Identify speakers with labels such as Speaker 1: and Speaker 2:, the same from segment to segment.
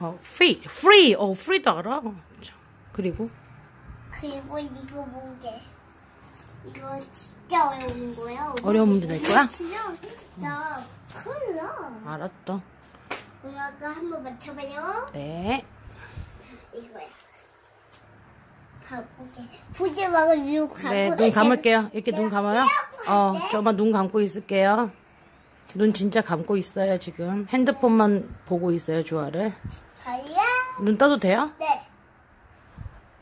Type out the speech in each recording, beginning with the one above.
Speaker 1: 어, free, free, 어, free도 알아. 자, 그리고
Speaker 2: 그리고 이거 뭐게? 이거 진짜 어려운 거야.
Speaker 1: 어려운 문제 낼 거야?
Speaker 2: 나 큰일 나.
Speaker 1: 알았다.
Speaker 2: 엄마가 한번 맞춰봐요.
Speaker 1: 네.
Speaker 2: 이거야. 가보게. 보지 말고 위로 가고.
Speaker 1: 네, 눈 감을게요. 이렇게 눈 감아요? 어, 저만 눈 감고 있을게요. 눈 진짜 감고 있어요, 지금. 핸드폰만 보고 있어요, 주아를.
Speaker 2: 가야?
Speaker 1: 눈 떠도 돼요?
Speaker 2: 네.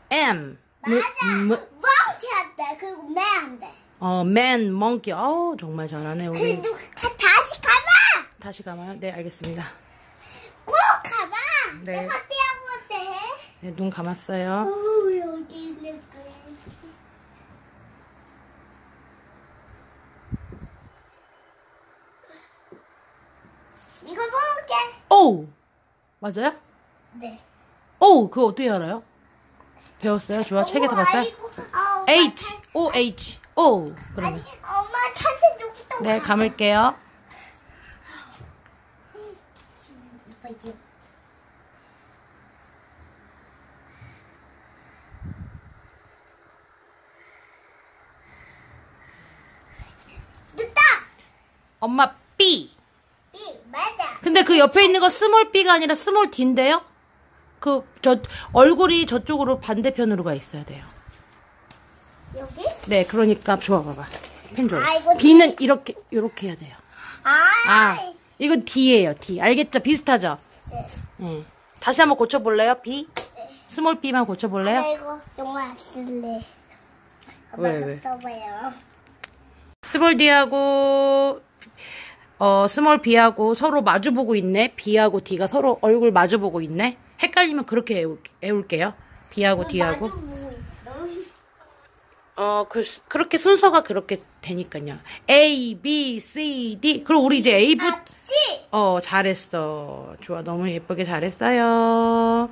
Speaker 1: M.
Speaker 2: 맞아.
Speaker 1: 무, 무,
Speaker 2: 멍치 한 대. 그리고 매한 대.
Speaker 1: 어, man, monkey. 어우, 정말 잘하네, 우리.
Speaker 2: 그래도 가- 다시 가봐.
Speaker 1: 다시 감아요? 네, 알겠습니다.
Speaker 2: 꼭 가봐.
Speaker 1: 네.
Speaker 2: 내가 떼어볼 때.
Speaker 1: 네, 눈 감았어요.
Speaker 2: 오, 여기 있는 거야. 이거 먹을게.
Speaker 1: 오! 맞아요?
Speaker 2: 네.
Speaker 1: 오! 그거 어떻게 알아요? 배웠어요? 주아 책에서 봤어요?
Speaker 2: 아,
Speaker 1: H,
Speaker 2: 탄-
Speaker 1: O, H, O.
Speaker 2: 아니,
Speaker 1: 그러면.
Speaker 2: 엄마 탄생 좀부터
Speaker 1: 네, 감을게요. 엄마 B.
Speaker 2: B 맞아.
Speaker 1: 근데 그 옆에 있는 거 small B가 아니라 small D인데요? 그, 저, 얼굴이 저쪽으로 반대편으로 가 있어야 돼요.
Speaker 2: 여기?
Speaker 1: 네, 그러니까, 좋아, 봐봐. 펜 줘요.
Speaker 2: 아,
Speaker 1: B는 이렇게, 이렇게 해야 돼요.
Speaker 2: 아.
Speaker 1: 아, 이건 D예요, D. 알겠죠? 비슷하죠?
Speaker 2: 네.
Speaker 1: 예. 다시 한번 고쳐볼래요, B? small B만 고쳐볼래요?
Speaker 2: 나 이거 정말 안 쓸래.
Speaker 1: 왜, 왜?
Speaker 2: 써봐요.
Speaker 1: small D하고, 어, small B하고 서로 마주보고 있네? B하고 D가 서로 얼굴 마주보고 있네? 헷갈리면 그렇게 외울, 외울게요. B하고 D하고.
Speaker 2: 보고 있어.
Speaker 1: 어, 그, 그렇게 순서가 그렇게 되니까요. A, B, C, D. 그럼 우리 이제 A부,
Speaker 2: 맞지?
Speaker 1: 어, 잘했어. 좋아. 너무 예쁘게 잘했어요.